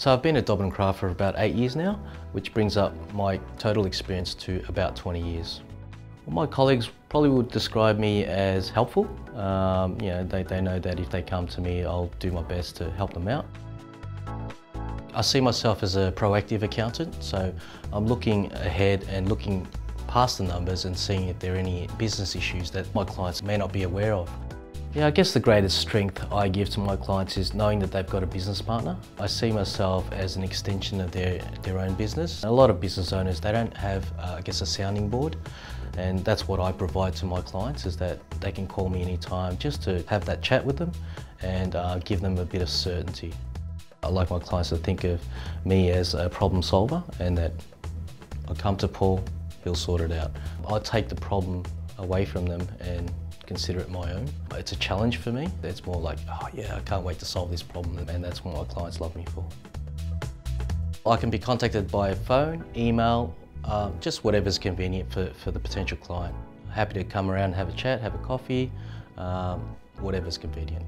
So I've been at Dobbyn Carafa for about eight years now, which brings up my total experience to about 20 years. My colleagues probably would describe me as helpful. Um, you know, they, they know that if they come to me, I'll do my best to help them out. I see myself as a proactive accountant, so I'm looking ahead and looking past the numbers and seeing if there are any business issues that my clients may not be aware of. Yeah, I guess the greatest strength I give to my clients is knowing that they've got a business partner. I see myself as an extension of their, their own business. A lot of business owners, they don't have, uh, I guess, a sounding board. And that's what I provide to my clients is that they can call me anytime just to have that chat with them and uh, give them a bit of certainty. I like my clients to think of me as a problem solver and that I come to Paul, he'll sort it out. I take the problem away from them and consider it my own. It's a challenge for me. It's more like, oh yeah, I can't wait to solve this problem and that's what my clients love me for. I can be contacted by phone, email, uh, just whatever's convenient for, for the potential client. Happy to come around have a chat, have a coffee, um, whatever's convenient.